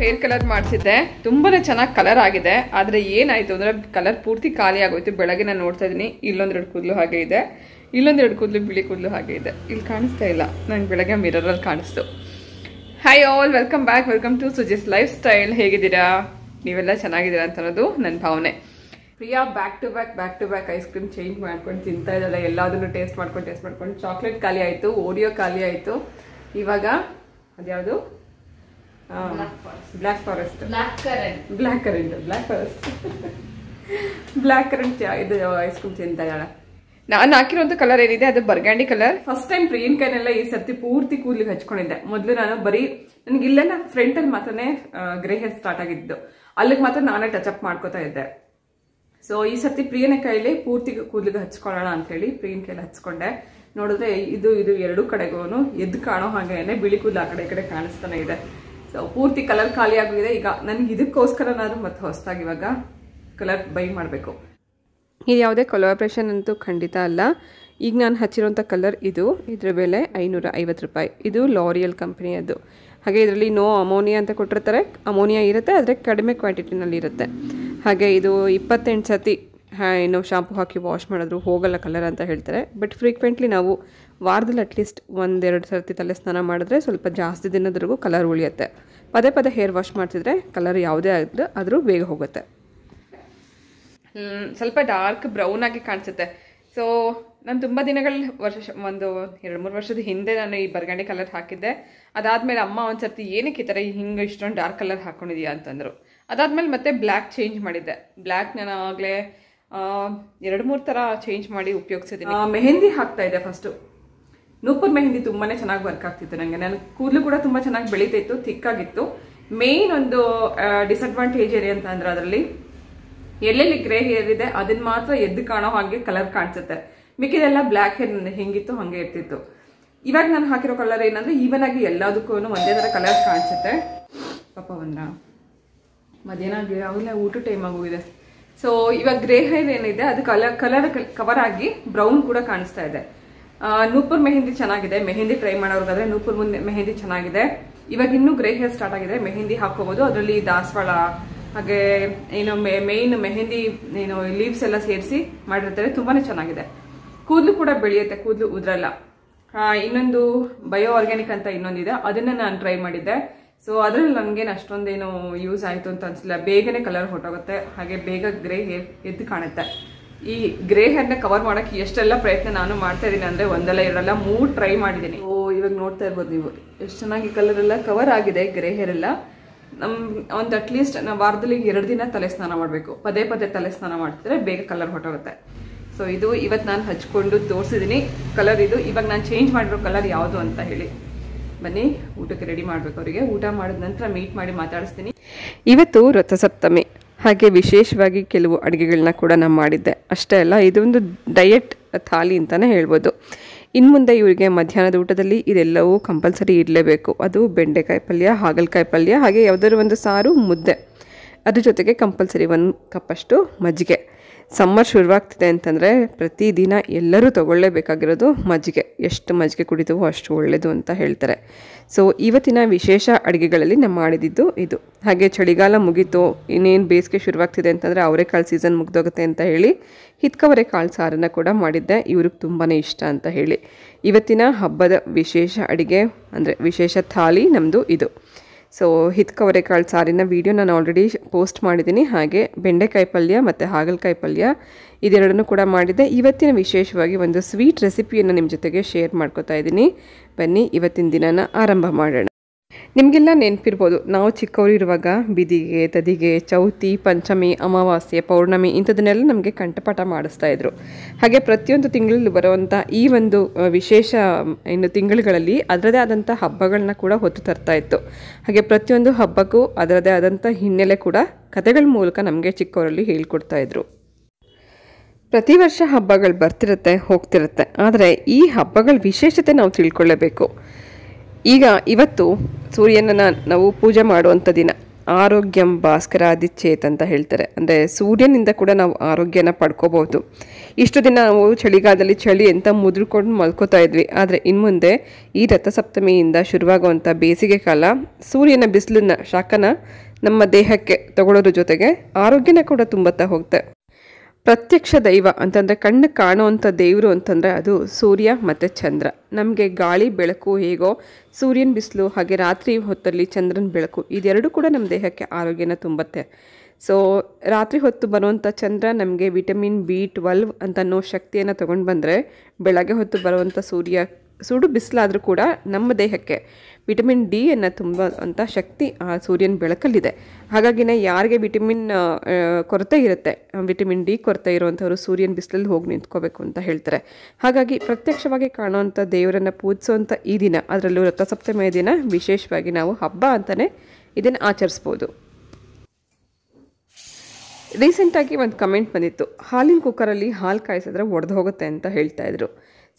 Hair colour ಮಾಡಿಸಿದ್ದೆ. ತುಂಬಾನೇ ಚೆನ್ನಾಗಿ colour ಆಗಿದೆ. ಆದ್ರೆ ಏನಾಯ್ತು ಅಂದ್ರೆ ಕಲರ್ ಪೂರ್ತಿ ಖಾಲಿ ಆಗೋಯ್ತು. ಬೆಳಗ್ಗೆ ನಾನು ನೋಡ್ತಾ ಇದ್ದೀನಿ. ಇಲ್ಲೊಂದೆರಡು ಕೂದಲು ಹಾಗೆ ಇದೆ. ಇಲ್ಲೊಂದೆರಡು ಕೂದಲು ಬಿಳಿ ಕೂದಲು ಹಾಗೆ ಇದೆ. ಇಲ್ಲಿ ಕಾಣಿಸ್ತಾ ಇಲ್ಲ. ನಂಗೆ ಬೆಳಗ್ಗೆ ಮಿರರಲ್ಲಿ ಕಾಣಿಸ್ತು. Hi all welcome back welcome to Suji's lifestyle ಹೇಗಿದ್ದೀರಾ? ನೀವೆಲ್ಲ ಚೆನ್ನಾಗಿದ್ದೀರಾ ಅಂತ ಅನ್ನೋದು ನನ್ನ ಭಾವನೆ. Priya back to back back to back ice cream change ಮಾಡ್ಕೊಂಡು ತಿಂತಾ ಇದ್ದಾಳೆ. ಎಲ್ಲದನ್ನು ಟೇಸ್ಟ್ ಮಾಡ್ಕೊಂಡು ಟೇಸ್ಟ್ ಮಾಡ್ಕೊಂಡು. ಚಾಕ್ಲೇಟ್ ಖಾಲಿ ಆಯಿತು. ಓಡಿಯೋ ಖಾಲಿ ಆಯಿತು. ಇವಾಗ ಅದ್ಯಾವುದು? Black forest black currant black currant black forest black currant ಇದು ಐಸ್ ಕ್ರೀಮ್ ತಿಂತಾ ಇದ್ದಾಳೆ. ನಾನು ಹಾಕಿರುವಂತ ಕಲರ್ ಏನಿದೆ? ಅದು ಬರ್ಗಾಂಡಿ ಕಲರ್ ಫಸ್ಟ್ ಟೈಮ್ ಪ್ರಿಯಂಕನೆಲ್ಲ ಈ ಸರ್ತಿ ಪೂರ್ತಿ ಕೂದಲಿಗೆ ಹಚ್ಕೊಂಡಿದ್ದೆ. ಮೊದಲು ನಾನು ಬರೀ ನನಗೆ ಇಲ್ಲೆಲ್ಲ ಫ್ರಂಟ್ ಅಲ್ಲಿ ಮಾತ್ರನೇ ಗ್ರೇ ಹೇರ್ ಸ್ಟಾರ್ಟ್ ಆಗಿದ್ದು. ಅಲ್ಲಿಗೆ ಮಾತ್ರ ನಾನೇ ಟಚ್ ಅಪ್ ಮಾಡ್ಕೋತಾ ಇದ್ದೆ. ಸೊ ಈ ಸರ್ತಿ ಪ್ರಿಯನ ಕೈಲಿ ಪೂರ್ತಿ ಕೂದಲಿಗೆ ಹಚ್ಕೊಳ್ಳೋಣ ಅಂತ ಹೇಳಿ ಪ್ರಿಯನ್ ಕೈಲಿ ಹಚ್ಕೊಂಡೆ. ನೋಡಿದ್ರೆ ಇದು ಇದು ಎರಡು ಕಡೆಗೂ ಎದ್ದು ಕಾಣೋ ಹಾಗೇನೆ ಬಿಳಿ ಕೂದಲು ಆ ಕಡೆ ಈ ಕಡೆ ಕಾಣಿಸ್ತಾನೆ ಇದೆ. ಪೂರ್ತಿ ಕಲರ್ ಖಾಲಿ ಆಗಿದೆ. ಈಗ ನನಗೆ ಇದಕ್ಕೋಸ್ಕರನಾದ್ರೂ ಮತ್ತೆ ಹೊಸದಾಗಿ ಇವಾಗ ಕಲರ್ ಬೈ ಮಾಡಬೇಕು. ಇದು ಯಾವುದೇ ಕೊಲಾಬ್ರೇಷನ್ ಅಂತೂ ಖಂಡಿತ ಅಲ್ಲ. ಈಗ ನಾನು ಹಚ್ಚಿರೋಂಥ ಕಲರ್ ಇದು. ಇದರ ಬೆಲೆ ಐನೂರ ಐವತ್ತು ರೂಪಾಯಿ. ಇದು ಲಾರಿಯಲ್ ಕಂಪ್ನಿಯದ್ದು ಹಾಗೆ ಇದರಲ್ಲಿ ನೋ ಅಮೋನಿಯಾ ಅಂತ ಕೊಟ್ಟಿರ್ತಾರೆ. ಅಮೋನಿಯಾ ಇರುತ್ತೆ, ಆದರೆ ಕಡಿಮೆ ಕ್ವಾಂಟಿಟಿನಲ್ಲಿ ಇರುತ್ತೆ. ಹಾಗೆ ಇದು ಇಪ್ಪತ್ತೆಂಟು ಸತಿ ಏನು ಶಾಂಪು ಹಾಕಿ ವಾಶ್ ಮಾಡಿದ್ರು ಹೋಗಲ್ಲ ಕಲರ್ ಅಂತ ಹೇಳ್ತಾರೆ. ಬಟ್ ಫ್ರೀಕ್ವೆಂಟ್ಲಿ ನಾವು ವಾರದಲ್ಲಿ ಅಟ್ಲೀಸ್ಟ್ ಒಂದೆರಡು ಸರ್ತಿ ತಲೆ ಸ್ನಾನ ಮಾಡಿದ್ರೆ ಸ್ವಲ್ಪ ಜಾಸ್ತಿ ದಿನದವರೆಗೂ ಕಲರ್ ಉಳಿಯುತ್ತೆ. ಪದೇ ಪದೇ ಹೇರ್ ವಾಶ್ ಮಾಡ್ತಿದ್ರೆ ಕಲರ್ ಯಾವುದೇ ಆಗಿದ್ರು ಆದರೂ ಬೇಗ ಹೋಗುತ್ತೆ. ಸ್ವಲ್ಪ ಡಾರ್ಕ್ ಬ್ರೌನ್ ಆಗಿ ಕಾಣಿಸುತ್ತೆ. ಸೊ ನಾನು ತುಂಬ ದಿನಗಳ ವರ್ಷ ಒಂದು ಎರಡು ಮೂರು ವರ್ಷದ ಹಿಂದೆ ನಾನು ಈ ಬರ್ಗಂಡಿ ಕಲರ್ ಹಾಕಿದ್ದೆ. ಅದಾದಮೇಲೆ ಅಮ್ಮ ಒಂದ್ಸರ್ತಿ ಏನಕ್ಕೆ ಈ ಥರ ಹಿಂಗೆ ಇಷ್ಟೊಂದು ಡಾರ್ಕ್ ಕಲರ್ ಹಾಕೊಂಡಿದ್ಯಾ? ಅಂತಂದರು. ಅದಾದಮೇಲೆ ಮತ್ತೆ ಬ್ಲ್ಯಾಕ್ ಚೇಂಜ್ ಮಾಡಿದ್ದೆ. ಬ್ಲ್ಯಾಕ್ ನಾನು ಆಗಲೇ ಎರಡು ಮೂರು ಥರ ಚೇಂಜ್ ಮಾಡಿ ಉಪಯೋಗಿಸಿದ್ದೀನಿ ಮೆಹಂದಿ ಹಾಕ್ತಾ ಇದ್ದೆ ಫಸ್ಟು. ನೂಪುರ್ ಮೆಹಂದಿ ತುಂಬಾನೇ ಚೆನ್ನಾಗಿ ವರ್ಕ್ ಆಗ್ತಿತ್ತು ನನಗೆ ನನ್ನ ಕೂದಲು ಕೂಡ ತುಂಬಾ ಚೆನ್ನಾಗಿ ಬೆಳೀತಿತ್ತು ಥಿಕ್ಕಾಗಿತ್ತು ಮೇನ್ ಒಂದು ಡಿಸ್ಅಡ್ವಾಂಟೇಜ್ ಏನೇ ಅಂತ ಅಂದ್ರೆ ಅದರಲ್ಲಿ ಎಲ್ಲೆಲ್ಲಿ ಗ್ರೇ ಹೇರ್ ಇದೆ ಅದನ್ನ ಮಾತ್ರ ಎದ್ದು ಕಾಣೋ ಹಾಗೆ ಕಲರ್ ಕಾಣಿಸುತ್ತೆ. ಮಿಕ್ಕಿದೆಲ್ಲ ಬ್ಲ್ಯಾಕ್ ಹೇರ್ ಹೆಂಗಿತ್ತು ಹಂಗೆ ಇರ್ತಿತ್ತು. ಇವಾಗ ನಾನು ಹಾಕಿರೋ ಕಲರ್ ಏನಂದ್ರೆ ಈವನ್ ಆಗಿ ಎಲ್ಲದಕ್ಕೂ ಒಂದೇ ತರ ಕಲರ್ ಕಾಣಿಸುತ್ತೆ. ಪಾಪ ಒಂದ್ರ ಮಧ್ಯಾಹ್ನ ಆಗಲೇ ಊಟ ಟೈಮ್ ಆಗೋಗಿದೆ ಸೊ ಇವಾಗ ಗ್ರೇ ಹೇರ್ ಏನಿದೆ, ಅದು ಕಲರ್ ಕಲರ್ ಕವರ್ ಆಗಿ ಬ್ರೌನ್ ಕೂಡ ಕಾಣಿಸ್ತಾ ಇದೆ. ನೂಪುರ್ ಮೆಹಂದಿ ಚೆನ್ನಾಗಿದೆ. ಮೆಹಂದಿ ಟ್ರೈ ಮಾಡೋರ್ಗಾದ್ರೆ ನೂಪುರ್ ಮುಂದೆ ಮೆಹಂದಿ ಚೆನ್ನಾಗಿದೆ. ಇವಾಗ ಇನ್ನು ಗ್ರೇ ಹೇರ್ ಸ್ಟಾರ್ಟ್ ಆಗಿದೆ. ಮೆಹಂದಿ ಹಾಕೋಬಹುದು ಅದರಲ್ಲಿ ದಾಸವಾಳ, ಹಾಗೆ ಏನು ಮೇನ್ ಮೆಹಂದಿ, ಏನು ಲೀವ್ಸ್ ಎಲ್ಲ ಸೇರಿಸಿ ಮಾಡಿರ್ತಾರೆ. ತುಂಬಾನೇ ಚೆನ್ನಾಗಿದೆ. ಕೂದಲು ಕೂಡ ಬೆಳೆಯುತ್ತೆ. ಕೂದಲು ಉದ್ರಲ್ಲ. ಇನ್ನೊಂದು ಬಯೋ ಆರ್ಗ್ಯಾನಿಕ್ ಅಂತ ಇನ್ನೊಂದಿದೆ. ಅದನ್ನ ನಾನು ಟ್ರೈ ಮಾಡಿದ್ದೆ. ಸೊ ಅದರಲ್ಲಿ ನನಗೇನು ಅಷ್ಟೊಂದೇನು ಯೂಸ್ ಆಯ್ತು ಅಂತ ಅನ್ಸಿಲ್ಲ. ಬೇಗನೆ ಕಲರ್ ಹೊಟ್ಟೋಗುತ್ತೆ ಹಾಗೆ ಬೇಗ ಗ್ರೇ ಎದ್ದು ಕಾಣುತ್ತೆ. ಈ ಗ್ರೇ ಹೇರ್ನ ಕವರ್ ಮಾಡಕ್ಕೆ ಎಷ್ಟೆಲ್ಲ ಪ್ರಯತ್ನ ನಾನು ಮಾಡ್ತಾ ಇದ್ದೀನಿ ಅಂದ್ರೆ ಒಂದಲ್ಲ ಎರಡಲ್ಲ ಮೂರು ಟ್ರೈ ಮಾಡಿದ್ದೀನಿ. ಓ ಇವಾಗ ನೋಡ್ತಾ ಇರ್ಬೋದು ನೀವು. ಎಷ್ಟು ಚೆನ್ನಾಗಿ ಕಲರ್ ಎಲ್ಲ ಕವರ್ ಆಗಿದೆ ಗ್ರೇ ಹೇರ್ ಎಲ್ಲ. ನಮ್ ಒಂದು ಅಟ್ಲೀಸ್ಟ್ ನಾವು ವಾರದಲ್ಲಿ ಎರಡು ದಿನ ತಲೆ ಸ್ನಾನ ಮಾಡಬೇಕು. ಪದೇ ಪದೇ ತಲೆ ಸ್ನಾನ ಮಾಡ್ತಿದ್ರೆ ಬೇಗ ಕಲರ್ ಹೊಟ್ಟೋಗುತ್ತೆ ಸೊ ಇದು ಇವತ್ತು ನಾನು ಹಚ್ಕೊಂಡು ತೋರಿಸಿದ್ದೀನಿ ಕಲರ್ ಇದು. ಇವಾಗ ನಾನು ಚೇಂಜ್ ಮಾಡಿರೋ ಕಲರ್ ಯಾವುದು ಅಂತ ಹೇಳಿ. ಬನ್ನಿ ಊಟಕ್ಕೆ ರೆಡಿ ಮಾಡಬೇಕು ಅವರಿಗೆ. ಊಟ ಮಾಡಿದ ನಂತರ ಮೀಟ್ ಮಾಡಿ ಮಾತಾಡಿಸ್ತೀನಿ. ಇವತ್ತು ರಥಸಪ್ತಮಿ. ಹಾಗೆ ವಿಶೇಷವಾಗಿ ಕೆಲವು ಅಡುಗೆಗಳನ್ನ ಕೂಡ ನಾನು ಮಾಡಿದ್ದೆ. ಅಷ್ಟೇ ಅಲ್ಲ ಇದೊಂದು ಡಯಟ್ ಥಾಲಿ ಅಂತಲೇ ಹೇಳ್ಬೋದು. ಇನ್ನು ಮುಂದೆ ಇವರಿಗೆ ಮಧ್ಯಾಹ್ನದ ಊಟದಲ್ಲಿ ಇದೆಲ್ಲವೂ ಕಂಪಲ್ಸರಿ ಇರಲೇಬೇಕು. ಅದು ಬೆಂಡೆಕಾಯಿ ಪಲ್ಯ, ಹಾಗಲಕಾಯಿ ಪಲ್ಯ, ಹಾಗೆ ಯಾವುದಾದ್ರು ಒಂದು ಸಾರು, ಮುದ್ದೆ. ಅದ್ರ ಜೊತೆಗೆ ಕಂಪಲ್ಸರಿ ಒಂದು ಕಪ್ಪಷ್ಟು ಮಜ್ಜಿಗೆ. ಸಮ್ಮರ್ ಶುರುವಾಗ್ತಿದೆ ಅಂತಂದರೆ ಪ್ರತಿದಿನ ಎಲ್ಲರೂ ತಗೊಳ್ಳೇಬೇಕಾಗಿರೋದು ಮಜ್ಜಿಗೆ. ಎಷ್ಟು ಮಜ್ಜಿಗೆ ಕುಡಿತೀವೋ ಅಷ್ಟು ಒಳ್ಳೆಯದು ಅಂತ ಹೇಳ್ತಾರೆ. ಸೊ ಇವತ್ತಿನ ವಿಶೇಷ ಅಡುಗೆಗಳಲ್ಲಿ ನಾನು ಮಾಡಿದ್ದು ಇದು. ಹಾಗೆ ಚಳಿಗಾಲ ಮುಗೀತು, ಇನ್ನೇನು ಬೇಸಿಗೆ ಶುರುವಾಗ್ತಿದೆ ಅಂತಂದರೆ ಅವರೆಕಾಳು ಸೀಸನ್ ಮುಗ್ದೋಗುತ್ತೆ ಅಂತ ಹೇಳಿ ಹಿತ್ಕವರೆಕಾಳು ಸಾರನ್ನು ಕೂಡ ಮಾಡಿದ್ದೆ. ಇವ್ರಿಗೆ ತುಂಬಾ ಇಷ್ಟ ಅಂತ ಹೇಳಿ. ಇವತ್ತಿನ ಹಬ್ಬದ ವಿಶೇಷ ಅಡುಗೆ ಅಂದರೆ ವಿಶೇಷ ಥಾಲಿ ನಮ್ಮದು ಇದು. ಸೊ ಹಿತ್ಕವರೆಕಾಳು ಸಾರಿನ ವಿಡಿಯೋ ನಾನು ಆಲ್ರೆಡಿ ಪೋಸ್ಟ್ ಮಾಡಿದ್ದೀನಿ ಹಾಗೆ ಬೆಂಡೆಕಾಯಿ ಪಲ್ಯ ಮತ್ತು ಹಾಗಲಕಾಯಿ ಪಲ್ಯ ಇದೆರಡನ್ನೂ ಕೂಡ ಮಾಡಿದ್ದೆ ಇವತ್ತಿನ ವಿಶೇಷವಾಗಿ ಒಂದು ಸ್ವೀಟ್ ರೆಸಿಪಿಯನ್ನು ನಿಮ್ಮ ಜೊತೆಗೆ ಶೇರ್ ಮಾಡ್ಕೋತಾ ಇದ್ದೀನಿ ಬನ್ನಿ ಇವತ್ತಿನ ದಿನನ ಆರಂಭ ಮಾಡೋಣ ನಿಮಗೆಲ್ಲ ನೆನಪಿರ್ಬೋದು, ನಾವು ಚಿಕ್ಕವರಿರುವಾಗ ಬಿದಿಗೆ, ತದಿಗೆ, ಚೌತಿ, ಪಂಚಮಿ, ಅಮಾವಾಸ್ಯೆ, ಪೌರ್ಣಮಿ ಇಂಥದನ್ನೆಲ್ಲ ನಮಗೆ ಕಂಠಪಾಠ ಮಾಡಿಸ್ತಾ ಇದ್ರು. ಹಾಗೆ ಪ್ರತಿಯೊಂದು ತಿಂಗಳಲ್ಲಿ ಬರುವಂಥ ಈ ಒಂದು ವಿಶೇಷ ಇನ್ನು ತಿಂಗಳುಗಳಲ್ಲಿ ಅದರದೇ ಆದಂಥ ಹಬ್ಬಗಳನ್ನ ಕೂಡ ಹೊತ್ತು ತರ್ತಾ ಇತ್ತು. ಹಾಗೆ ಪ್ರತಿಯೊಂದು ಹಬ್ಬಕ್ಕೂ ಅದರದೇ ಆದಂಥ ಹಿನ್ನೆಲೆ ಕೂಡ ಕಥೆಗಳ ಮೂಲಕ ನಮಗೆ ಚಿಕ್ಕವರಲ್ಲಿ ಹೇಳಿಕೊಡ್ತಾ ಇದ್ರು. ಪ್ರತಿ ವರ್ಷ ಹಬ್ಬಗಳು ಬರ್ತಿರುತ್ತೆ, ಹೋಗ್ತಿರುತ್ತೆ. ಆದರೆ ಈ ಹಬ್ಬಗಳ ವಿಶೇಷತೆ ನಾವು ತಿಳ್ಕೊಳ್ಳೇಬೇಕು. ಈಗ ಇವತ್ತು ಸೂರ್ಯನನ್ನ ನಾವು ಪೂಜೆ ಮಾಡುವಂಥ ದಿನ. ಆರೋಗ್ಯಂ ಭಾಸ್ಕರ ಆದಿಚ್ಛೇತ್ ಅಂತ ಹೇಳ್ತಾರೆ. ಅಂದರೆ ಸೂರ್ಯನಿಂದ ಕೂಡ ನಾವು ಆರೋಗ್ಯನ ಪಡ್ಕೋಬಹುದು. ಇಷ್ಟು ದಿನ ನಾವು ಚಳಿಗಾಲದಲ್ಲಿ ಚಳಿ ಅಂತ ಮುದ್ರಿಕೊಂಡು ಮಲ್ಕೋತಾ ಇದ್ವಿ. ಆದರೆ ಇನ್ಮುಂದೆ ಈ ರಥಸಪ್ತಮಿಯಿಂದ ಶುರುವಾಗುವಂಥ ಬೇಸಿಗೆ ಕಾಲ ಸೂರ್ಯನ ಬಿಸಿಲನ್ನ ಶಾಖನ ನಮ್ಮ ದೇಹಕ್ಕೆ ತಗೊಳ್ಳೋದ್ರ ಜೊತೆಗೆ ಆರೋಗ್ಯನ ಕೂಡ ತುಂಬುತ್ತಾ ಹೋಗುತ್ತೆ ಪ್ರತ್ಯಕ್ಷ ದೈವ ಅಂತಂದರೆ ಕಣ್ಣು ಕಾಣುವಂಥ ದೇವರು ಅಂತಂದರೆ ಅದು ಸೂರ್ಯ ಮತ್ತು ಚಂದ್ರ. ನಮಗೆ ಗಾಳಿ, ಬೆಳಕು ಹೇಗೋ ಸೂರ್ಯನ ಬಿಸಿಲು, ಹಾಗೆ ರಾತ್ರಿ ಹೊತ್ತಲ್ಲಿ ಚಂದ್ರನ ಬೆಳಕು, ಇದೆರಡೂ ಕೂಡ ನಮ್ಮ ದೇಹಕ್ಕೆ ಆರೋಗ್ಯನ ತುಂಬುತ್ತೆ. ಸೊ ರಾತ್ರಿ ಹೊತ್ತು ಬರುವಂಥ ಚಂದ್ರ ನಮಗೆ ವಿಟಮಿನ್ ಬಿ ಟ್ವೆಲ್ವ್ ಅಂತ ಅನ್ನೋ ಶಕ್ತಿಯನ್ನು ತೊಗೊಂಡು ಬಂದರೆ ಬೆಳಗ್ಗೆ ಹೊತ್ತು ಬರುವಂಥ ಸೂರ್ಯ, ಸುಡು ಬಿಸಿಲಾದರೂ ಕೂಡ ನಮ್ಮ ದೇಹಕ್ಕೆ ವಿಟಮಿನ್ ಡಿ ತುಂಬ ಅಂತ ಶಕ್ತಿ ಆ ಸೂರ್ಯನ ಬೆಳಕಲ್ಲಿದೆ. ಹಾಗಾಗಿನೇ ಯಾರಿಗೆ ವಿಟಮಿನ್ ಕೊರತೆ ಇರುತ್ತೆ ವಿಟಮಿನ್ ಡಿ ಕೊರತೆ ಇರುವಂಥವ್ರು ಸೂರ್ಯನ ಬಿಸಿಲಲ್ಲಿ ಹೋಗಿ ನಿಂತ್ಕೋಬೇಕು ಅಂತ ಹೇಳ್ತಾರೆ. ಹಾಗಾಗಿ ಪ್ರತ್ಯಕ್ಷವಾಗಿ ಕಾಣುವಂಥ ದೇವರನ್ನು ಪೂಜಿಸುವಂಥ ಈ ದಿನ, ಅದರಲ್ಲೂ ರಥಸಪ್ತಮಿಯ ದಿನ ವಿಶೇಷವಾಗಿ ನಾವು ಹಬ್ಬ ಅಂತಲೇ ಇದನ್ನು ಆಚರಿಸ್ಬೋದು. ರೀಸೆಂಟಾಗಿ ಒಂದು ಕಮೆಂಟ್ ಬಂದಿತ್ತು, ಹಾಲಿನ ಕುಕ್ಕರಲ್ಲಿ ಹಾಲು ಕಾಯಿಸಿದ್ರೆ ಒಡೆದು ಹೋಗುತ್ತೆ ಅಂತ ಹೇಳ್ತಾ ಇದ್ರು.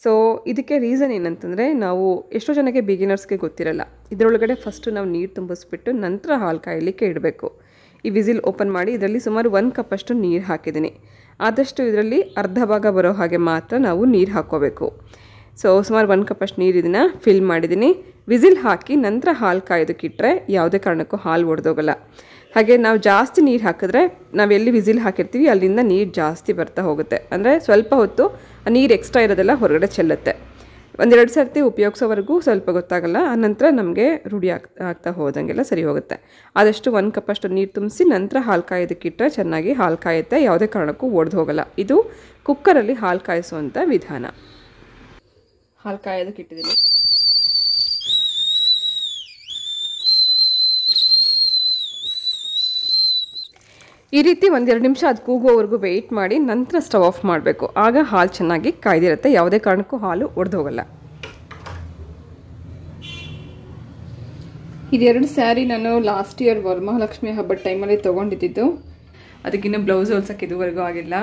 ಸೊ ಇದಕ್ಕೆ ರೀಸನ್ ಏನಂತಂದರೆ ನಾವು ಎಷ್ಟೋ ಜನಕ್ಕೆ ಬಿಗಿನರ್ಸ್ಗೆ ಗೊತ್ತಿರಲ್ಲ. ಇದರೊಳಗಡೆ ಫಸ್ಟು ನಾವು ನೀರು ತುಂಬಿಸ್ಬಿಟ್ಟು ನಂತರ ಹಾಲು ಕಾಯಲಿಕ್ಕೆ ಇಡಬೇಕು. ಈ ವಿಸಿಲ್ ಓಪನ್ ಮಾಡಿ ಇದರಲ್ಲಿ ಸುಮಾರು ಒಂದು ಕಪ್ಪಷ್ಟು ನೀರು ಹಾಕಿದ್ದೀನಿ. ಆದಷ್ಟು ಇದರಲ್ಲಿ ಅರ್ಧ ಭಾಗ ಬರೋ ಹಾಗೆ ಮಾತ್ರ ನಾವು ನೀರು ಹಾಕ್ಕೋಬೇಕು. ಸೊ ಸುಮಾರು ಒಂದು ಕಪ್ಪಷ್ಟು ನೀರು ಇದನ್ನು ಫಿಲ್ ಮಾಡಿದ್ದೀನಿ. ವಿಸಿಲ್ ಹಾಕಿ ನಂತರ ಹಾಲು ಕಾಯೋದಕ್ಕಿಟ್ರೆ ಯಾವುದೇ ಕಾರಣಕ್ಕೂ ಹಾಲು ಒಡೆದೋಗಲ್ಲ. ಹಾಗೆ ನಾವು ಜಾಸ್ತಿ ನೀರು ಹಾಕಿದ್ರೆ ನಾವು ಎಲ್ಲಿ ವಿಸಿಲ್ ಹಾಕಿರ್ತೀವಿ, ಅಲ್ಲಿಂದ ನೀರು ಜಾಸ್ತಿ ಬರ್ತಾ ಹೋಗುತ್ತೆ. ಅಂದರೆ ಸ್ವಲ್ಪ ಹೊತ್ತು ನೀರು ಎಕ್ಸ್ಟ್ರಾ ಇರೋದೆಲ್ಲ ಹೊರಗಡೆ ಚೆಲ್ಲುತ್ತೆ. ಒಂದೆರಡು ಸರ್ತಿ ಉಪಯೋಗಿಸೋವರೆಗೂ ಸ್ವಲ್ಪ ಗೊತ್ತಾಗಲ್ಲ ಆನಂತರ ನಮಗೆ ರೂಢಿ ಆಗ್, ಆಗ್ತಾ ಹೋದಂಗೆಲ್ಲ ಸರಿ ಹೋಗುತ್ತೆ. ಆದಷ್ಟು ಒಂದು ಕಪ್ಪಷ್ಟು ನೀರು ತುಂಬಿಸಿ ನಂತರ ಹಾಲು ಕಾಯೋದಕ್ಕಿಟ್ಟರೆ ಚೆನ್ನಾಗಿ ಹಾಲು ಕಾಯುತ್ತೆ, ಯಾವುದೇ ಕಾರಣಕ್ಕೂ ಒಡೆದು ಹೋಗಲ್ಲ. ಇದು ಕುಕ್ಕರಲ್ಲಿ ಹಾಲು ಕಾಯಿಸುವಂಥ ವಿಧಾನ. ಹಾಲು ಕಾಯೋದಕ್ಕೆ ಈ ರೀತಿ ಒಂದೆರಡು ನಿಮಿಷ ಅದು ಕೂಗುವವರೆಗೂ ವೆಯ್ಟ್ ಮಾಡಿ ನಂತರ ಸ್ಟವ್ ಆಫ್ ಮಾಡಬೇಕು. ಆಗ ಹಾಲು ಚೆನ್ನಾಗಿ ಕಾಯ್ದಿರುತ್ತೆ. ಯಾವುದೇ ಕಾರಣಕ್ಕೂ ಹಾಲು ಒಡೆದು ಹೋಗಲ್ಲ ಇದೆರಡು ಸ್ಯಾರಿ ನಾನು ಲಾಸ್ಟ್ ಇಯರ್ ವರಮಹಾಲಕ್ಷ್ಮಿ ಹಬ್ಬದ ಟೈಮಲ್ಲಿ ತೊಗೊಂಡಿದ್ದು. ಅದಕ್ಕಿನ್ನೂ ಬ್ಲೌಸ್ ಹೊಲ್ಸೋಕೆ ಇದುವರೆಗೂ ಆಗಿಲ್ಲ.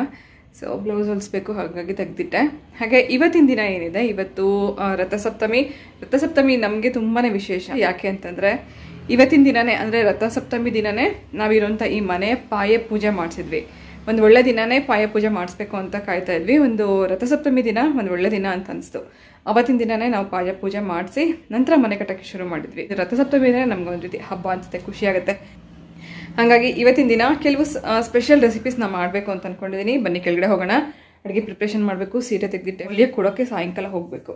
ಸೊ ಬ್ಲೌಸ್ ಹೊಲಿಸ್ಬೇಕು, ಹಾಗಾಗಿ ತೆಗೆದಿಟ್ಟೆ. ಹಾಗೆ ಇವತ್ತಿನ ದಿನ ಏನಿದೆ? ಇವತ್ತು ರಥಸಪ್ತಮಿ. ರಥಸಪ್ತಮಿ ನಮಗೆ ತುಂಬಾ ವಿಶೇಷ. ಯಾಕೆ ಅಂತಂದರೆ ಇವತ್ತಿನ ದಿನನೇ, ಅಂದರೆ ರಥಸಪ್ತಮಿ ದಿನನೇ ನಾವಿರೋಂಥ ಈ ಮನೆ ಪಾಯ ಪೂಜೆ ಮಾಡಿಸಿದ್ವಿ. ಒಂದು ಒಳ್ಳೆ ದಿನನೇ ಪಾಯ ಪೂಜೆ ಮಾಡಿಸ್ಬೇಕು ಅಂತ ಕಾಯ್ತಾ ಇದ್ವಿ. ಒಂದು ರಥಸಪ್ತಮಿ ದಿನ ಒಂದು ಒಳ್ಳೆ ದಿನ ಅಂತ ಅನಿಸ್ತು. ಅವತ್ತಿನ ದಿನನೇ ನಾವು ಪಾಯ ಪೂಜೆ ಮಾಡಿಸಿ ನಂತರ ಮನೆ ಕಟ್ಟಕ್ಕೆ ಶುರು ಮಾಡಿದ್ವಿ. ರಥಸಪ್ತಮಿ ದಿನ, ನಮ್ಗೆ ಒಂದು ರೀತಿ ಹಬ್ಬ ಅನಿಸುತ್ತೆ ಖುಷಿಯಾಗುತ್ತೆ ಹಾಗಾಗಿ ಇವತ್ತಿನ ದಿನ ಕೆಲವು ಸ್ಪೆಷಲ್ ರೆಸಿಪೀಸ್ ನಾ ಮಾಡಬೇಕು ಅಂತ ಅನ್ಕೊಂಡಿದ್ದೀನಿ ಬನ್ನಿ, ಕೆಳಗಡೆ ಹೋಗೋಣ. ಅಡುಗೆ ಪ್ರಿಪ್ರೇಷನ್ ಮಾಡಬೇಕು, ಸೀರೆ ತೆಗೆದಿಟ್ಟೆ. ಒಳ್ಳೆ ಕೊಡೋಕ್ಕೆ ಸಾಯಂಕಾಲ ಹೋಗಬೇಕು.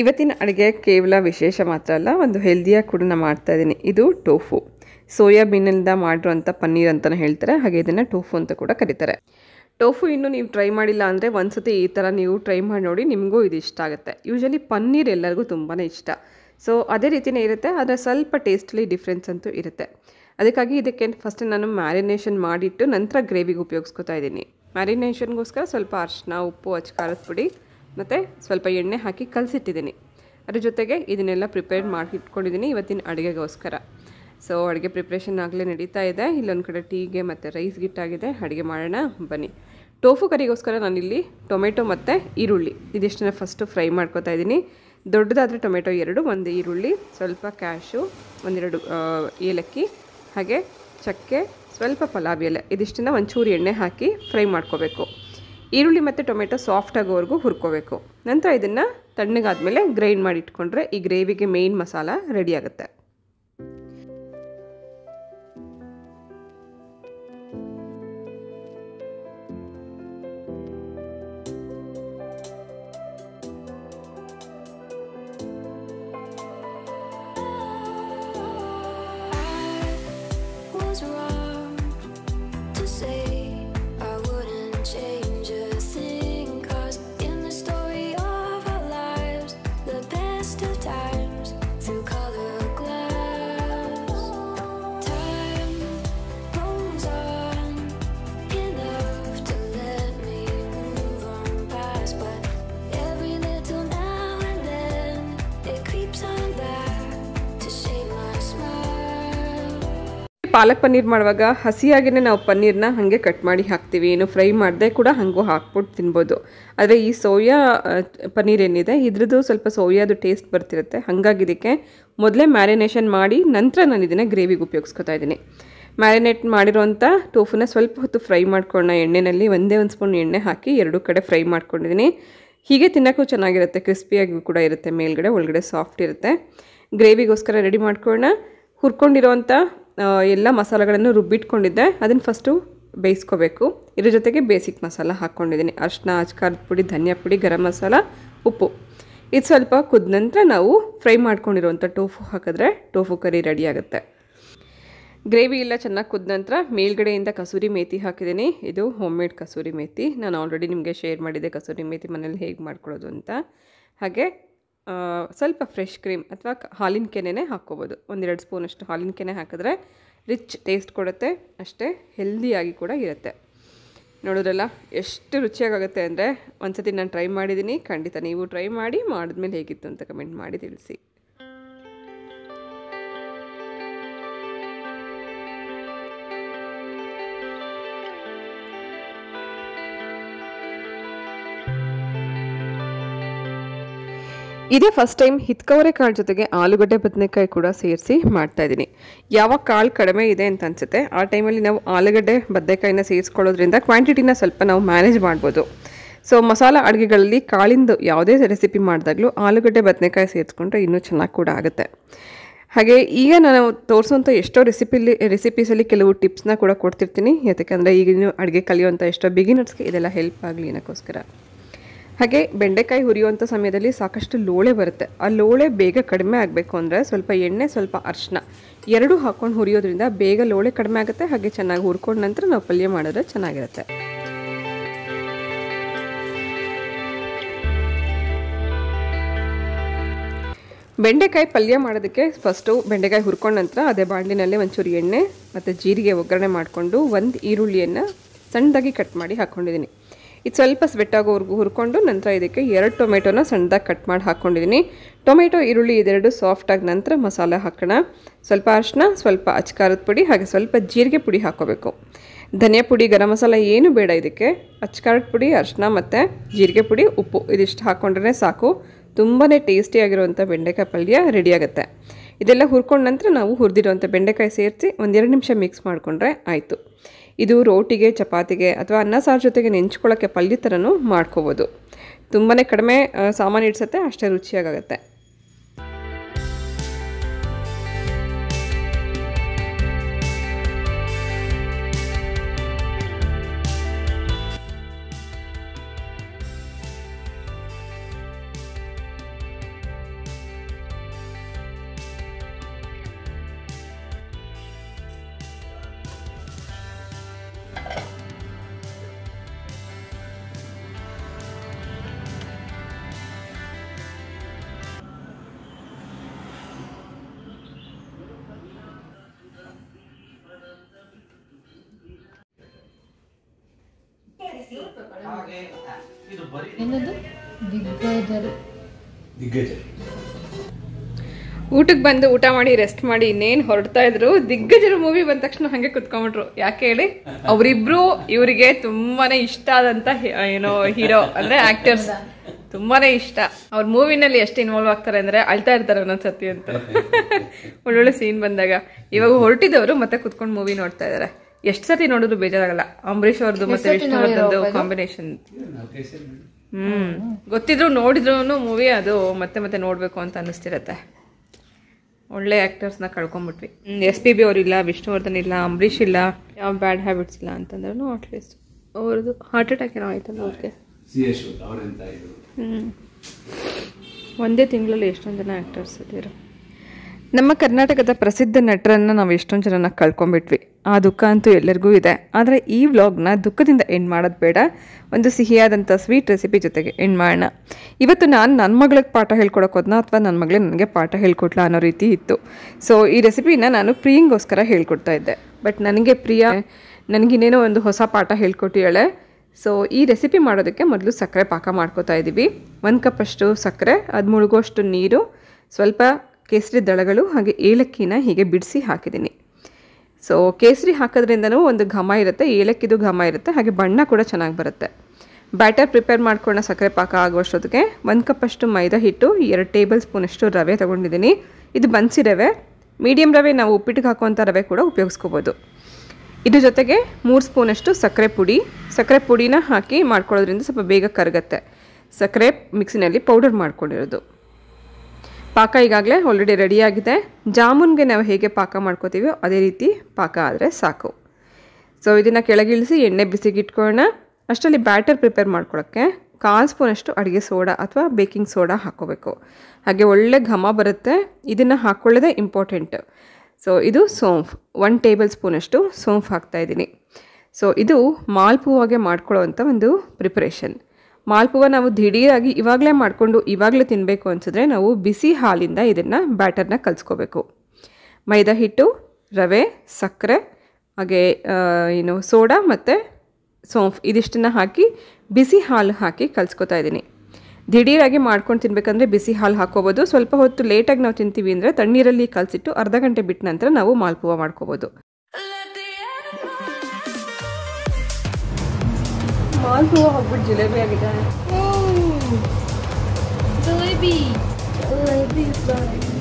ಇವತ್ತಿನ ಅಡುಗೆ ಕೇವಲ ವಿಶೇಷ ಮಾತ್ರ ಅಲ್ಲ, ಒಂದು ಹೆಲ್ದಿಯಾಗಿ ಕೂಡ ನಾನು ಮಾಡ್ತಾ ಇದ್ದೀನಿ ಇದು ಟೋಫು. ಸೋಯಾಬೀನಿಂದ ಮಾಡಿರುವಂಥ ಪನ್ನೀರ್ ಅಂತಲೇ ಹೇಳ್ತಾರೆ, ಹಾಗೆ ಇದನ್ನು ಟೋಫು ಅಂತ ಕೂಡ ಕರೀತಾರೆ. ಟೋಫು ಇನ್ನೂ ನೀವು ಟ್ರೈ ಮಾಡಿಲ್ಲ ಅಂದರೆ ಒಂದ್ಸತಿ ಈ ಥರ ನೀವು ಟ್ರೈ ಮಾಡಿ ನೋಡಿ ನಿಮಗೂ ಇದು ಇಷ್ಟ ಆಗುತ್ತೆ. ಯೂಶಲಿ ಪನ್ನೀರ್ ಎಲ್ಲರಿಗೂ ತುಂಬಾ ಇಷ್ಟ. ಸೊ ಅದೇ ರೀತಿಯೇ ಇರುತ್ತೆ, ಆದರೆ ಸ್ವಲ್ಪ ಟೇಸ್ಟಲ್ಲಿ ಡಿಫ್ರೆನ್ಸ್ ಅಂತೂ ಇರುತ್ತೆ. ಅದಕ್ಕಾಗಿ ಇದಕ್ಕೆ ಫಸ್ಟ್ ನಾನು ಮ್ಯಾರಿನೇಷನ್ ಮಾಡಿಟ್ಟು ನಂತರ ಗ್ರೇವಿಗೆ ಉಪಯೋಗಿಸ್ಕೊತಾ ಇದ್ದೀನಿ ಮ್ಯಾರಿನೇಷನ್ಗೋಸ್ಕರ ಸ್ವಲ್ಪ ಅರಿಶಿನ ಉಪ್ಪು, ಅಚ್ಚ, ಖಾರದ ಪುಡಿ ಮತ್ತು ಸ್ವಲ್ಪ ಎಣ್ಣೆ ಹಾಕಿ ಕಲಸಿಟ್ಟಿದ್ದೀನಿ. ಅದ್ರ ಜೊತೆಗೆ ಇದನ್ನೆಲ್ಲ ಪ್ರಿಪೇರ್ ಮಾಡಿ ಇಟ್ಕೊಂಡಿದ್ದೀನಿ ಇವತ್ತಿನ ಅಡುಗೆಗೋಸ್ಕರ. ಸೊ ಅಡುಗೆ ಪ್ರಿಪ್ರೇಷನ್ ಆಗಲೇ ನಡೀತಾ ಇದೆ. ಇಲ್ಲೊಂದು ಕಡೆ ಟೀಗೆ ಮತ್ತು ರೈಸ್ ಗಿಟ್ಟಾಗಿದೆ ಅಡುಗೆ ಮಾಡೋಣ, ಬನ್ನಿ. ಟೋಫು ಕರಿಗೋಸ್ಕರ ನಾನಿಲ್ಲಿ ಟೊಮೆಟೊ ಮತ್ತು ಈರುಳ್ಳಿ. ಇದಿಷ್ಟನ್ನ ಫಸ್ಟು ಫ್ರೈ ಮಾಡ್ಕೋತಾ ಇದ್ದೀನಿ. ದೊಡ್ಡದಾದರೆ ಟೊಮೆಟೊ ಎರಡು, ಒಂದು ಈರುಳ್ಳಿ, ಸ್ವಲ್ಪ ಕ್ಯಾಶು ಒಂದೆರಡು ಏಲಕ್ಕಿ, ಹಾಗೆ ಚಕ್ಕೆ, ಸ್ವಲ್ಪ ಪಲಾವ್ ಎಲೆ. ಇದಿಷ್ಟನ್ನ ಒಂಚೂರು ಎಣ್ಣೆ ಹಾಕಿ ಫ್ರೈ ಮಾಡ್ಕೋಬೇಕು. ಈರುಳ್ಳಿ ಮತ್ತು ಟೊಮೆಟೊ ಸಾಫ್ಟ್ ಆಗೋವರೆಗೂ ಹುರ್ಕೋಬೇಕು. ನಂತರ ಇದನ್ನು ತಣ್ಣಗಾದ್ಮೇಲೆ ಗ್ರೈಂಡ್ ಮಾಡಿ ಇಟ್ಕೊಂಡ್ರೆ ಈ ಗ್ರೇವಿಗೆ ಮೇಯ್ನ್ ಮಸಾಲ ರೆಡಿ ಆಗುತ್ತೆ. ಪಾಲಕ್ ಪನ್ನೀರ್ ಮಾಡುವಾಗ ಹಸಿಯಾಗಿಯೇ ನಾವು ಪನ್ನೀರ್ನ ಹಾಗೆ ಕಟ್ ಮಾಡಿ ಹಾಕ್ತೀವಿ. ಏನು ಫ್ರೈ ಮಾಡದೆ ಕೂಡ ಹಾಗೂ ಹಾಕ್ಬಿಟ್ಟು ತಿನ್ಬೋದು. ಆದರೆ ಈ ಸೋಯಾ ಪನ್ನೀರ್ ಏನಿದೆ ಇದ್ರದ್ದು ಸ್ವಲ್ಪ ಸೋಯಾದು ಟೇಸ್ಟ್ ಬರ್ತಿರುತ್ತೆ. ಹಾಗಾಗಿ ಇದಕ್ಕೆ ಮೊದಲೇ ಮ್ಯಾರಿನೇಷನ್ ಮಾಡಿ ನಂತರ ನಾನು ಇದನ್ನು ಗ್ರೇವಿಗೆ ಉಪಯೋಗಿಸ್ಕೊತಾ ಇದ್ದೀನಿ. ಮ್ಯಾರಿನೇಟ್ ಮಾಡಿರೋಂಥ ಟೋಫುನ ಸ್ವಲ್ಪ ಹೊತ್ತು ಫ್ರೈ ಮಾಡ್ಕೊಳ್ಳೋಣ ಎಣ್ಣೆಯಲ್ಲಿ ಒಂದೇ ಒಂದು ಸ್ಪೂನ್ ಎಣ್ಣೆ ಹಾಕಿ ಎರಡೂ ಕಡೆ ಫ್ರೈ ಮಾಡ್ಕೊಂಡಿದ್ದೀನಿ. ಹೀಗೆ ತಿನ್ನೋಕ್ಕೂ ಚೆನ್ನಾಗಿರುತ್ತೆ ಕ್ರಿಸ್ಪಿಯಾಗಿ ಕೂಡ ಇರುತ್ತೆ ಮೇಲ್ಗಡೆ ಒಳಗಡೆ ಸಾಫ್ಟ್ ಇರುತ್ತೆ. ಗ್ರೇವಿಗೋಸ್ಕರ ರೆಡಿ ಮಾಡ್ಕೊಳ್ಳೋಣ ಹುರ್ಕೊಂಡಿರೋಂಥ ಆ, ಎಲ್ಲ ಮಸಾಲೆಗಳನ್ನು ರುಬ್ಬಿಟ್ಕೊಂಡಿದ್ದೆ. ಅದನ್ನು ಫಸ್ಟು ಬೇಯಿಸ್ಕೋಬೇಕು. ಇದ್ರ ಜೊತೆಗೆ ಬೇಸಿಕ್ ಮಸಾಲ ಹಾಕ್ಕೊಂಡಿದ್ದೀನಿ. ಅರ್ಶಿನ ಅಚ್ಕಾರದ ಪುಡಿ, ಧನಿಯಾ ಪುಡಿ, ಗರಂ ಮಸಾಲ, ಉಪ್ಪು. ಇದು ಸ್ವಲ್ಪ ಕುದ ನಂತರ ನಾವು ಫ್ರೈ ಮಾಡ್ಕೊಂಡಿರುವಂಥ ಟೋಫು ಹಾಕಿದ್ರೆ ಟೋಫು ಕರಿ ರೆಡಿ ಆಗುತ್ತೆ. ಗ್ರೇವಿ ಎಲ್ಲ ಚೆನ್ನಾಗಿ ಕುದ ನಂತರ ಮೇಲ್ಗಡೆಯಿಂದ ಕಸೂರಿ ಮೇಥಿ ಹಾಕಿದ್ದೀನಿ. ಇದು ಹೋಮ್ ಮೇಡ್ ಕಸೂರಿ ಮೇಥಿ ನಾನು ಆಲ್ರೆಡಿ ನಿಮಗೆ ಶೇರ್ ಮಾಡಿದ್ದೆ ಕಸೂರಿ ಮೇಥಿ ಮನೇಲಿ ಹೇಗೆ ಮಾಡ್ಕೊಳ್ಳೋದು ಅಂತ. ಹಾಗೆ ಸ್ವಲ್ಪ ಫ್ರೆಶ್ ಕ್ರೀಮ್ ಅಥವಾ ಹಾಲಿನ ಕೆನೆನೇ ಹಾಕ್ಕೋಬೋದು. ಒಂದೆರಡು ಸ್ಪೂನಷ್ಟು ಹಾಲಿನ ಕೆನೆ ಹಾಕಿದ್ರೆ ರಿಚ್ ಟೇಸ್ಟ್ ಕೊಡುತ್ತೆ, ಅಷ್ಟೇ ಹೆಲ್ದಿಯಾಗಿ ಕೂಡ ಇರುತ್ತೆ. ನೋಡಿದ್ರಲ್ಲ, ಎಷ್ಟು ರುಚಿಯಾಗುತ್ತೆ ಅಂದರೆ ಒಂದು ಸತಿ ನಾನು ಟ್ರೈ ಮಾಡಿದ್ದೀನಿ ಖಂಡಿತ ನೀವು ಟ್ರೈ ಮಾಡಿ, ಮಾಡಿದ್ಮೇಲೆ ಹೇಗಿತ್ತು ಅಂತ ಕಮೆಂಟ್ ಮಾಡಿ ತಿಳಿಸಿ. ಇದೇ ಫಸ್ಟ್ ಟೈಮ್ ಹಿತ್ಕವರೆ ಕಾಳು ಜೊತೆಗೆ ಆಲೂಗಡ್ಡೆ ಬದನೆಕಾಯಿ ಕೂಡ ಸೇರಿಸಿ ಮಾಡ್ತಾ ಇದ್ದೀನಿ. ಯಾವ ಕಾಳು ಕಡಿಮೆ ಇದೆ ಅಂತ ಅನಿಸುತ್ತೆ, ಆ ಟೈಮಲ್ಲಿ ನಾವು ಆಲೂಗಡ್ಡೆ ಬದನೆಕಾಯಿನ ಸೇರಿಸ್ಕೊಳ್ಳೋದ್ರಿಂದ ಕ್ವಾಂಟಿಟಿನ ಸ್ವಲ್ಪ ನಾವು ಮ್ಯಾನೇಜ್ ಮಾಡ್ಬೋದು. ಸೊ ಮಸಾಲ ಅಡುಗೆಗಳಲ್ಲಿ ಕಾಳಿಂದು ಯಾವುದೇ ರೆಸಿಪಿ ಮಾಡಿದಾಗಲೂ ಆಲೂಗಡ್ಡೆ ಬದನೆಕಾಯಿ ಸೇರಿಸ್ಕೊಂಡ್ರೆ ಇನ್ನೂ ಚೆನ್ನಾಗಿ ಕೂಡ ಆಗುತ್ತೆ. ಹಾಗೆ ಈಗ ನಾನು ತೋರಿಸೋಂಥ ಎಷ್ಟೋ ರೆಸಿಪಿಲಿ ರೆಸಿಪೀಸಲ್ಲಿ ಕೆಲವು ಟಿಪ್ಸ್ನ ಕೂಡ ಕೊಡ್ತಿರ್ತೀನಿ. ಯಾಕೆಂದರೆ ಈಗಿನ ಅಡುಗೆ ಕಲಿಯುವಂಥ ಎಷ್ಟೋ ಬಿಗಿನರ್ಸ್ಗೆ ಇದೆಲ್ಲ ಹೆಲ್ಪ್ ಆಗಲಿ ಅನ್ನೋಕ್ಕೋಸ್ಕರ. ಹಾಗೆ ಬೆಂಡೆಕಾಯಿ ಹುರಿಯುವಂಥ ಸಮಯದಲ್ಲಿ ಸಾಕಷ್ಟು ಲೋಳೆ ಬರುತ್ತೆ. ಆ ಲೋಳೆ ಬೇಗ ಕಡಿಮೆ ಆಗಬೇಕು ಅಂದರೆ ಸ್ವಲ್ಪ ಎಣ್ಣೆ, ಸ್ವಲ್ಪ ಅರಿಶಿನ ಎರಡೂ ಹಾಕ್ಕೊಂಡು ಹುರಿಯೋದ್ರಿಂದ ಬೇಗ ಲೋಳೆ ಕಡಿಮೆ ಆಗುತ್ತೆ. ಹಾಗೆ ಚೆನ್ನಾಗಿ ಹುರ್ಕೊಂಡ ನಂತರ ನಾವು ಪಲ್ಯ ಮಾಡಿದ್ರೆ ಚೆನ್ನಾಗಿರುತ್ತೆ. ಬೆಂಡೆಕಾಯಿ ಪಲ್ಯ ಮಾಡೋದಕ್ಕೆ ಫಸ್ಟು ಬೆಂಡೆಕಾಯಿ ಹುರ್ಕೊಂಡ ನಂತರ ಅದೇ ಬಾಂಡಿನಲ್ಲಿ ಒಂಚೂರು ಎಣ್ಣೆ ಮತ್ತು ಜೀರಿಗೆ ಒಗ್ಗರಣೆ ಮಾಡಿಕೊಂಡು ಒಂದು ಈರುಳ್ಳಿಯನ್ನು ಸಣ್ಣದಾಗಿ ಕಟ್ ಮಾಡಿ ಹಾಕ್ಕೊಂಡಿದ್ದೀನಿ ಇದು ಸ್ವಲ್ಪ ಸ್ವೆಟ್ಟಾಗೋವರೆಗೂ ಹುರ್ಕೊಂಡು ನಂತರ ಇದಕ್ಕೆ ಎರಡು ಟೊಮೆಟೊನ ಸಣ್ಣದಾಗಿ ಕಟ್ ಮಾಡಿ ಹಾಕ್ಕೊಂಡಿದ್ದೀನಿ ಟೊಮೆಟೊ, ಈರುಳ್ಳಿ ಇದೆರಡು ಸಾಫ್ಟಾಗಿ ನಂತರ ಮಸಾಲೆ ಹಾಕೋಣ. ಸ್ವಲ್ಪ ಅರಿಶಿನ ಸ್ವಲ್ಪ ಅಚ್ಕಾರದ ಪುಡಿ ಹಾಗೆ ಸ್ವಲ್ಪ ಜೀರಿಗೆ ಪುಡಿ ಹಾಕೋಬೇಕು. ಧನಿಯಾ ಪುಡಿ, ಗರಂ ಮಸಾಲ ಏನು ಬೇಡ ಇದಕ್ಕೆ. ಅಚ್ಕಾರದ ಪುಡಿ ಅರಿಶಿನ ಮತ್ತು ಜೀರಿಗೆ ಪುಡಿ, ಉಪ್ಪು ಇದಿಷ್ಟು ಹಾಕ್ಕೊಂಡ್ರೆ ಸಾಕು. ತುಂಬಾ ಟೇಸ್ಟಿಯಾಗಿರುವಂಥ ಬೆಂಡೆಕಾಯಿ ಪಲ್ಯ ರೆಡಿಯಾಗುತ್ತೆ ಇದೆಲ್ಲ ಹುರ್ಕೊಂಡ ನಂತರ ನಾವು ಹುರಿದಿರುವಂಥ ಬೆಂಡೆಕಾಯಿ ಸೇರಿಸಿ ಒಂದೆರಡು ನಿಮಿಷ ಮಿಕ್ಸ್ ಮಾಡಿಕೊಂಡ್ರೆ ಆಯಿತು. ಇದು ರೋಟಿಗೆ, ಚಪಾತಿಗೆ ಅಥವಾ ಅನ್ನ ಸಾರು ಜೊತೆಗೆ ನೆಂಚ್ಕೊಳ್ಳೋಕ್ಕೆ ಪಲ್ಯ ಥರನೂ ಮಾಡ್ಕೋಬೋದು. ತುಂಬಾ ಕಡಿಮೆ ಸಾಮಾನು ಇಡ್ಸತ್ತೆ, ಅಷ್ಟೇ ರುಚಿಯಾಗುತ್ತೆ. ದಿಗ್ಗಜರು. ದಿಗ್ಗಜ ಊಟಕ್ಕೆ ಬಂದು ಊಟ ಮಾಡಿ ರೆಸ್ಟ್ ಮಾಡಿ ಇನ್ನೇನು ಹೊರಡ್ತಾ ಇದ್ರು ದಿಗ್ಗಜರು ಮೂವಿ ಬಂದ ತಕ್ಷಣ ಹಂಗೆ ಕುತ್ಕೊಂಡ್ಬಿಟ್ರು. ಯಾಕೆ ಹೇಳಿ? ಅವರಿಬ್ರು ಇವರಿಗೆ ತುಂಬಾನೇ ಇಷ್ಟ ಆದಂತ ಏನೋ ಹೀರೋ ಅಂದ್ರೆ ಆಕ್ಟರ್ಸ್ ತುಂಬಾನೇ ಇಷ್ಟ. ಅವ್ರ ಮೂವಿನಲ್ಲಿ ಎಷ್ಟು ಇನ್ವಾಲ್ವ್ ಆಗ್ತಾರೆ ಅಂದ್ರೆ ಅಳ್ತಾ ಇರ್ತಾರೆ ಒಂದೊಂದ್ಸತಿ ಅಂತ. ಒಳ್ಳೊಳ್ಳೆ ಸೀನ್ ಬಂದಾಗ. ಇವಾಗ ಹೊರಟಿದವರು ಮತ್ತೆ ಕುತ್ಕೊಂಡು ಮೂವಿ ನೋಡ್ತಾ ಇದಾರೆ. ಎಷ್ಟ್ ಸತಿ ನೋಡಿದ್ರು ಬೇಜಾರಾಗಲ್ಲ. ಅಂಬರೀಶ್ ಅವ್ರದ್ದು ಮತ್ತೆ ವಿಷ್ಣುವರ್ಧನ್ದು ಕಾಂಬಿನೇಷನ್ ಹ್ಮ್. ಗೊತ್ತಿದ್ರು ನೋಡಿದ್ರು ಮೂವಿ ಅದು ಮತ್ತೆ ಮತ್ತೆ ನೋಡ್ಬೇಕು ಅಂತ ಅನಿಸ್ತಿರತ್ತೆ ಒಳ್ಳೆ ಆಕ್ಟರ್ಸ್ನ ಕಳ್ಕೊಂಡ್ಬಿಟ್ವಿ ಎಸ್ ಪಿ ಬಿ ಅವ್ರಿಲ್ಲ ವಿಷ್ಣುವರ್ಧನ್ ಇಲ್ಲ ಅಂಬರೀಷ್ ಇಲ್ಲ ಯಾವ ಬ್ಯಾಡ್ ಹ್ಯಾಬಿಟ್ಸ್ ಇಲ್ಲ ಅಂತಂದ್ರೂ ಅಟ್ಲೀಸ್ಟ್ ಅವ್ರದ್ದು ಹಾರ್ಟ್ ಅಟ್ಯಾಕ್ ಏನೋ ಆಯ್ತಲ್ಲ ಅವ್ರಿಗೆ. ಹ್ಞೂ ಹ್ಮ್. ಒಂದೇ ತಿಂಗಳಲ್ಲಿ ಎಷ್ಟೊಂದು ಜನ ಆ್ಯಕ್ಟರ್ಸ್ ಇದ್ದೀರ? ನಮ್ಮ ಕರ್ನಾಟಕದ ಪ್ರಸಿದ್ಧ ನಟರನ್ನು ನಾವು ಎಷ್ಟೊಂದು ಜನನ ಕಳ್ಕೊಂಬಿಟ್ವಿ. ಆ ದುಃಖ ಅಂತೂ ಎಲ್ಲರಿಗೂ ಇದೆ. ಆದರೆ ಈ ವ್ಲಾಗ್ನ ದುಃಖದಿಂದ ಎಂಡ್ ಮಾಡೋದು ಬೇಡ. ಒಂದು ಸಿಹಿಯಾದಂಥ ಸ್ವೀಟ್ ರೆಸಿಪಿ ಜೊತೆಗೆ ಎಂಡ್ ಮಾಡೋಣ. ಇವತ್ತು ನಾನು ನನ್ನ ಮಗಳಿಗೆ ಪಾಠ ಹೇಳ್ಕೊಡಕ್ಕೆ ಹೋದ್ನ ಅಥವಾ ನನ್ನ ಮಗಳೇ ನನಗೆ ಪಾಠ ಹೇಳ್ಕೊಟ್ಲ ಅನ್ನೋ ರೀತಿ ಇತ್ತು. ಸೊ ಈ ರೆಸಿಪಿನ ನಾನು ಪ್ರಿಯಿಂಗೋಸ್ಕರ ಹೇಳ್ಕೊಡ್ತಾ ಇದ್ದೆ. ಬಟ್ ನನಗೆ ಪ್ರಿಯ, ನನಗಿನ್ನೇನೋ ಒಂದು ಹೊಸ ಪಾಠ ಹೇಳ್ಕೊಟ್ಟಿದ್ದಾಳೆ. ಸೊ ಈ ರೆಸಿಪಿ ಮಾಡೋದಕ್ಕೆ ಮೊದಲು ಸಕ್ಕರೆ ಪಾಕ ಮಾಡ್ಕೋತಾ ಇದ್ದೀವಿ ಒಂದು ಕಪ್ಪಷ್ಟು ಸಕ್ಕರೆ, ಅದು ಮುಳುಗೋಷ್ಟು ನೀರು, ಸ್ವಲ್ಪ ಕೇಸರಿ ದಳಗಳು ಹಾಗೆ ಏಲಕ್ಕಿನ ಹೀಗೆ ಬಿಡಿಸಿ ಹಾಕಿದ್ದೀನಿ. ಸೊ ಕೇಸರಿ ಹಾಕೋದ್ರಿಂದನೂ ಒಂದು ಘಮ ಇರುತ್ತೆ, ಏಲಕ್ಕಿದು ಘಮ ಇರುತ್ತೆ, ಹಾಗೆ ಬಣ್ಣ ಕೂಡ ಚೆನ್ನಾಗಿ ಬರುತ್ತೆ. ಬ್ಯಾಟರ್ ಪ್ರಿಪೇರ್ ಮಾಡ್ಕೊಳ್ಳೋ ಸಕ್ಕರೆ ಪಾಕ ಆಗುವಷ್ಟೊತ್ತಿಗೆ. ಒಂದು ಕಪ್ಪಷ್ಟು ಮೈದಾ ಹಿಟ್ಟು, ಎರಡು ಟೇಬಲ್ ಸ್ಪೂನಷ್ಟು ರವೆ ತೊಗೊಂಡಿದ್ದೀನಿ. ಇದು ಬನ್ಸಿ ರವೆ. ಮೀಡಿಯಂ ರವೆ ನಾವು ಉಪ್ಪಿಟ್ಟಿಗೆ ಹಾಕುವಂಥ ರವೆ ಕೂಡ ಉಪಯೋಗಿಸ್ಕೋಬೋದು. ಇದ್ರ ಜೊತೆಗೆ ಮೂರು ಸ್ಪೂನಷ್ಟು ಸಕ್ಕರೆ ಪುಡಿ. ಸಕ್ಕರೆ ಪುಡಿನ ಹಾಕಿ ಮಾಡ್ಕೊಳ್ಳೋದ್ರಿಂದ ಸ್ವಲ್ಪ ಬೇಗ ಕರಗತ್ತೆ. ಸಕ್ಕರೆ ಮಿಕ್ಸಿನಲ್ಲಿ ಪೌಡರ್ ಮಾಡ್ಕೊಂಡಿರೋದು. ಪಾಕ ಈಗಾಗಲೇ ಆಲ್ರೆಡಿ ರೆಡಿಯಾಗಿದೆ ಜಾಮೂನ್ಗೆ ನಾವು ಹೇಗೆ ಪಾಕ ಮಾಡ್ಕೋತೀವೋ ಅದೇ ರೀತಿ ಪಾಕ ಆದರೆ ಸಾಕು. ಸೊ ಇದನ್ನು ಕೆಳಗಿಳಿಸಿ ಎಣ್ಣೆ ಬಿಸಿಗೆ ಇಟ್ಕೊಳ್ಳೋಣ. ಅಷ್ಟರಲ್ಲಿ ಬ್ಯಾಟರ್ ಪ್ರಿಪೇರ್ ಮಾಡ್ಕೊಳ್ಳೋಕ್ಕೆ ಕಾಲು ಸ್ಪೂನಷ್ಟು ಅಡುಗೆ ಸೋಡಾ ಅಥವಾ ಬೇಕಿಂಗ್ ಸೋಡಾ ಹಾಕೋಬೇಕು ಹಾಗೆ ಒಳ್ಳೆ ಘಮ ಬರುತ್ತೆ. ಇದನ್ನು ಹಾಕ್ಕೊಳ್ಳೋದೇ ಇಂಪಾರ್ಟೆಂಟ್ ಸೊ ಇದು ಸೋಂಫ್. ಒನ್ ಟೇಬಲ್ ಸ್ಪೂನಷ್ಟು ಸೋಂಫ್ ಹಾಕ್ತಾಯಿದ್ದೀನಿ ಸೊ ಇದು ಮಾಲ್ಪುವಾಗೆ ಮಾಡ್ಕೊಳ್ಳೋವಂಥ ಒಂದು ಪ್ರಿಪ್ರೇಷನ್ ಮಾಲ್ಪುವ ನಾವು ದಿಢೀರಾಗಿ ಇವಾಗಲೇ ಮಾಡಿಕೊಂಡು ಇವಾಗಲೇ ತಿನ್ನಬೇಕು ಅನಿಸಿದ್ರೆ ನಾವು ಬಿಸಿ ಹಾಲಿಂದ ಇದನ್ನು ಬ್ಯಾಟರ್ನ ಕಲಿಸ್ಕೋಬೇಕು. ಮೈದಾ ಹಿಟ್ಟು, ರವೆ, ಸಕ್ಕರೆ, ಹಾಗೆ ಏನು ಸೋಡಾ ಮತ್ತು ಸೋಂಫ್ ಇದಿಷ್ಟನ್ನು ಹಾಕಿ ಬಿಸಿ ಹಾಲು ಹಾಕಿ ಕಲಿಸ್ಕೊತಾ ಇದ್ದೀನಿ. ದಿಢೀರಾಗಿ ಮಾಡ್ಕೊಂಡು ತಿನ್ಬೇಕಂದ್ರೆ ಬಿಸಿ ಹಾಲು ಹಾಕೋಬೋದು ಸ್ವಲ್ಪ ಹೊತ್ತು ಲೇಟಾಗಿ ನಾವು ತಿಂತೀವಿ ಅಂದರೆ ತಣ್ಣೀರಲ್ಲಿ ಕಲಸಿಟ್ಟು ಅರ್ಧ ಗಂಟೆ ಬಿಟ್ಟ ನಂತರ ನಾವು ಮಾಲ್ಪುವ ಮಾಡ್ಕೋಬೋದು. ಮಾಲ್ಪುವ ಹೋಗ್ಬಿಟ್ಟು ಜಿಲೇಬಿ ಆಗಿದೆ Jalebi. Jalebi bun.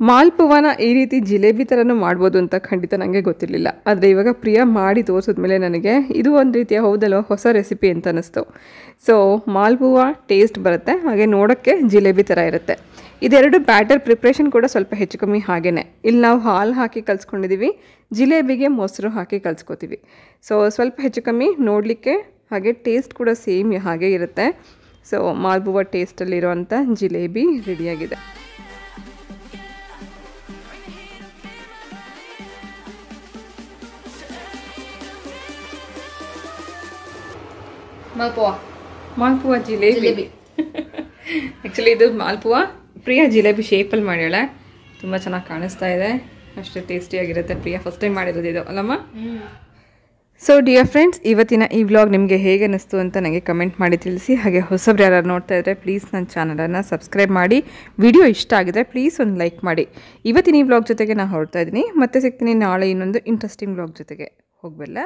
ಮಾಲ್ಪುವನ ಈ ರೀತಿ ಜಿಲೇಬಿ ಥರನೂ ಮಾಡ್ಬೋದು ಅಂತ ಖಂಡಿತ ನನಗೆ ಗೊತ್ತಿರಲಿಲ್ಲ. ಆದರೆ ಇವಾಗ ಪ್ರಿಯಾ ಮಾಡಿ ತೋರಿಸಿದ್ಮೇಲೆ ನನಗೆ ಇದು ಒಂದು ರೀತಿಯ ಹೌದಲ್ಲೋ ಹೊಸ ರೆಸಿಪಿ ಅಂತ ಅನ್ನಿಸ್ತು. ಸೊ ಮಾಲ್ಪುವ ಟೇಸ್ಟ್ ಬರುತ್ತೆ, ಹಾಗೆ ನೋಡೋಕ್ಕೆ ಜಿಲೇಬಿ ಥರ ಇರುತ್ತೆ. ಇದೆರಡು ಬ್ಯಾಟರ್ ಪ್ರಿಪ್ರೇಷನ್ ಕೂಡ ಸ್ವಲ್ಪ ಹೆಚ್ಚು ಕಮ್ಮಿ ಹಾಗೇ ಇಲ್ಲಿ ನಾವು ಹಾಲು ಹಾಕಿ ಕಲ್ಸ್ಕೊಂಡಿದ್ದೀವಿ ಜಿಲೇಬಿಗೆ ಮೊಸರು ಹಾಕಿ ಕಲ್ಸ್ಕೋತೀವಿ. ಸೊ ಸ್ವಲ್ಪ ಹೆಚ್ಚು ಕಮ್ಮಿ ನೋಡಲಿಕ್ಕೆ ಹಾಗೆ ಟೇಸ್ಟ್ ಕೂಡ ಸೇಮ್ ಹಾಗೆ ಇರುತ್ತೆ. ಸೊ ಮಾಲ್ಪುವ ಟೇಸ್ಟಲ್ಲಿರುವಂಥ ಜಿಲೇಬಿ ರೆಡಿಯಾಗಿದೆ ಮಾಲ್ಪುವ? ಜಿಲೇಬಿ. ಜಿಲೇಬಿ. ಆ್ಯಕ್ಚುಲಿ ಇದು ಮಾಲ್ಪುವ. ಪ್ರಿಯಾ ಜಿಲೇಬಿ ಶೇಪಲ್ಲಿ ಮಾಡ್ಯಾಳೆ ತುಂಬ ಚೆನ್ನಾಗಿ ಕಾಣಿಸ್ತಾ ಇದೆ. ಅಷ್ಟು ಟೇಸ್ಟಿಯಾಗಿರುತ್ತೆ ಪ್ರಿಯಾ. ಫಸ್ಟ್ ಟೈಮ್ ಮಾಡಿರೋದು ಇದು ಅಲ್ಲಮ್ಮ? ಸೊ ಡಿಯರ್ ಫ್ರೆಂಡ್ಸ್ ಇವತ್ತಿನ ಈ ವ್ಲಾಗ್ ನಿಮಗೆ ಹೇಗೆ ಅನ್ನಿಸ್ತು ಅಂತ ನನಗೆ ಕಮೆಂಟ್ ಮಾಡಿ ತಿಳಿಸಿ. ಹಾಗೆ ಹೊಸಬ್ರು ಯಾರು ನೋಡ್ತಾ ಇದ್ದರೆ ಪ್ಲೀಸ್ ನನ್ನ ಚಾನಲನ್ನು ಸಬ್ಸ್ಕ್ರೈಬ್ ಮಾಡಿ. ವಿಡಿಯೋ ಇಷ್ಟ ಆಗಿದ್ರೆ ಪ್ಲೀಸ್ ಒಂದು ಲೈಕ್ ಮಾಡಿ. ಇವತ್ತಿನ ಈ ವ್ಲಾಗ್ ಜೊತೆಗೆ ನಾನು ಹೊರಡ್ತಾ ಇದ್ದೀನಿ. ಮತ್ತೆ ಸಿಗ್ತೀನಿ ನಾಳೆ ಇನ್ನೊಂದು ಇಂಟ್ರೆಸ್ಟಿಂಗ್ ವ್ಲಾಗ್ ಜೊತೆಗೆ. ಹೋಗ್ಬಲ್ಲ?